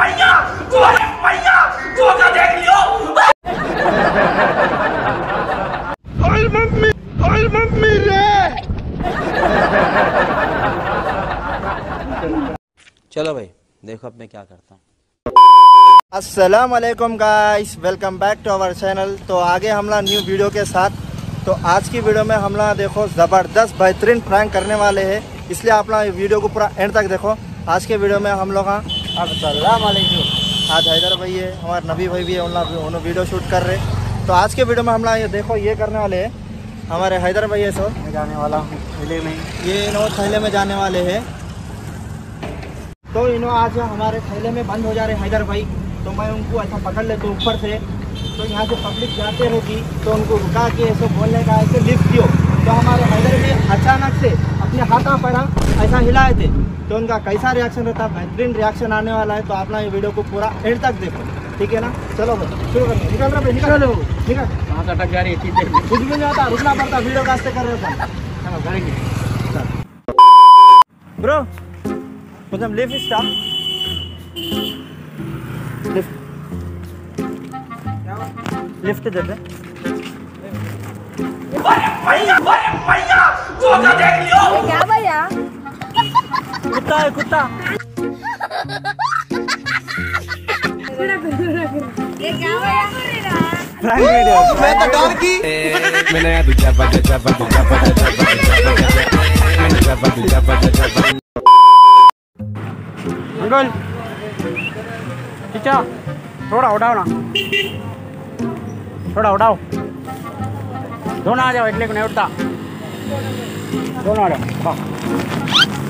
तू तू का देख लियो। मम्मी मम्मी रे। चलो भाई देखो अब मैं क्या करता हूँ। अस्सलाम वालेकुम guys welcome back to our channel तो आगे हमला न्यू वीडियो के साथ तो आज की वीडियो में हमला देखो ज़बरदस्त बेहतरीन प्रैंक करने वाले हैं। इसलिए आप लोग वीडियो को पूरा एंड तक देखो। आज के वीडियो में हम लोग अस्सलाम वालेकुम आज हैदर भाई है हमारे नबी भाई भी है उन उन्होंने वीडियो शूट कर रहे हैं। तो आज के वीडियो में हम लोग ये देखो ये करने वाले हैं। हमारे हैदर भाई है सो मैं जाने वाला हूँ थैले में। ये इन्होंने थैले में जाने वाले हैं। तो इन्हों आज हमारे थैले में बंद हो जा रहे हैं हैदर भाई। तो मैं उनको ऐसा पकड़ लेता हूँ ऊपर से। तो यहाँ से पब्लिक जाते होगी तो उनको रुका के ऐसे बोलने का ऐसे लिफ्ट दियो। तो हमारे हैदर भी अचानक से अपने हाथा पैरा ऐसा हिलाए थे तो? उनका कैसा रिएक्शन रहता? है बेहतरीन रिएक्शन आने वाला है तो आप ना ये वीडियो को पूरा एंड तक देखो ठीक है ना? चलो शुरू करो निकल रहा निकल। रहे ठीक है वहाँ से अटक जा रही है चीज़ कुछ भी नहीं होता रुकना पड़ता वीडियो कास्ते कर रहे था। करेंगे। ब्रो मतलब लिफ्ट स्टाफ लिफ्ट लिफ्ट दे दे भैया भैया भैया क्या भैया? कुत्ता है कुत्ता मैं तो डर की मैंने दूजा बजा जबा दूजा बजा जबा दूजा बजा दूजा बजा जबा अंकल चीचा थोड़ा उड़ाओ ना थोड़ा उड़ाओ दोनों आ जाओ नहीं उठता दोनों आ जाओ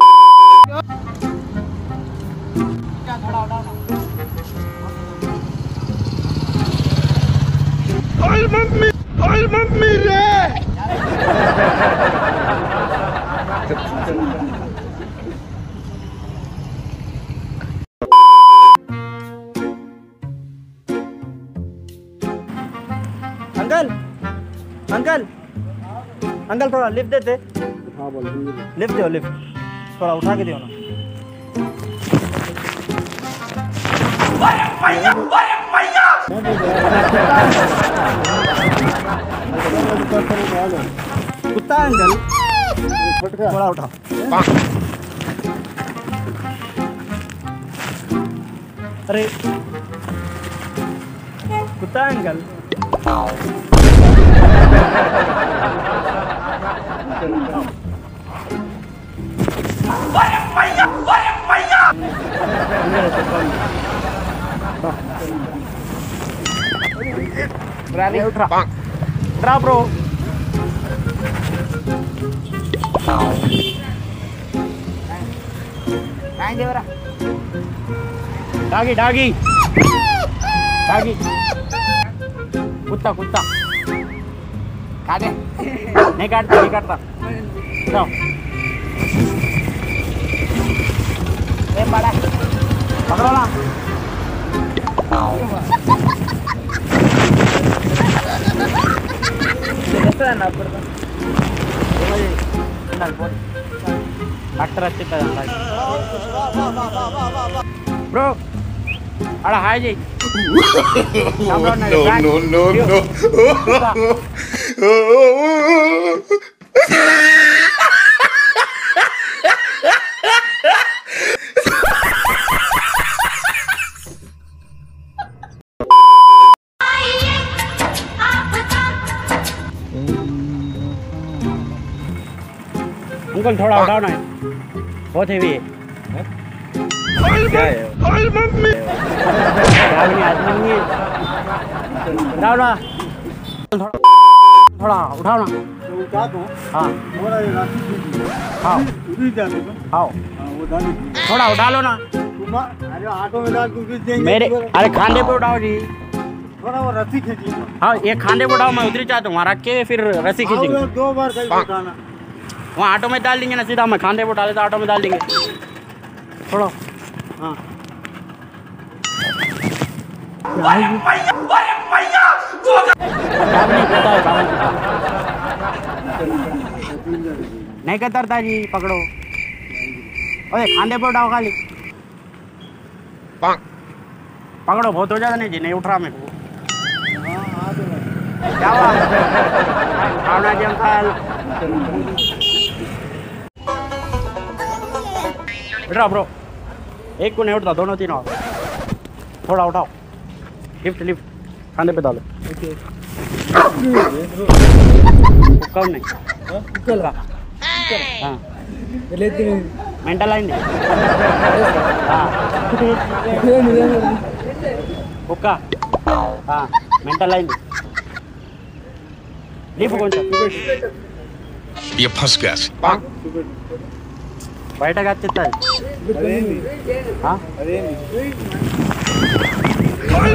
ओए मम्मी ओए मम्मी रे अंकल अंकल अंकल थोड़ा लिफ्ट देते लिफ्ट दो लिफ्ट थोड़ा उठा के दियो ना। अरे भैया अरे भैया। कुत्ता अंकल थोड़ा उठा अरे। कुत्ता अंकल अरे भैया अरे भैया रैली उठ रहा उठ ब्रो डागी डागी डागी कुत्ता कुत्ता काटे नहीं काटता नहीं काटता தான் அப்புறம் டாக்டர் அச்சு ப்ரோ அட ஹாய் ஜெய் no, no, no, no. Uncle थोड़ा उठाओ ना बहुत हेवी है है उठाओ ना थोड़ा उठाओ ना हाँ थोड़ा ये। हाँ ही हाँ हाँ, उठा लो ना मेरे अरे खाने पे उठाओ जी थोड़ा वो रस्सी खींची हाँ एक खांदे पर उठाओ मैं उधर चाहता हूँ वहाँ रख के फिर रस्सी खींचेंगे दो बार उठाना वहाँ ऑटो में डाल देंगे ना, सीधा मैं खांदे पर डाले तो ऑटो में डाल देंगे। थोड़ा हाँ। नहीं कतरता जी, पकड़ो। अरे खांदे पर उठाओ खाली। पकड़ो, बहुत हो जाता नहीं जी, नहीं उठ रहा मेरे को। क्या खाना उठा ब्रो। एक को नहीं उठता दोनों तीनों थोड़ा उठाओ। लिफ्ट लिफ्ट खाने पे डालो। कौन नहीं। हाँ। मेंटल हाँ। हुक्का हाँ। मेंटल लिफ्ट कौन सा? ये फंस गया బయట కత్తిస్తుంది ఆ? आई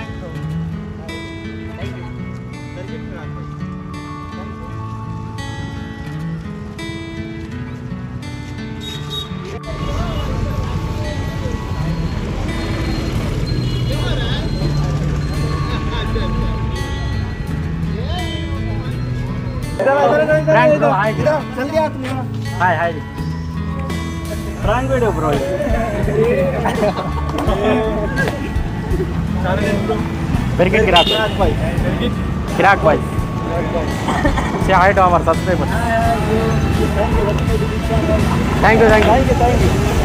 hi hi prank video bro cricket गिराक गिराक भाई से hi to our subscriber thank you thank you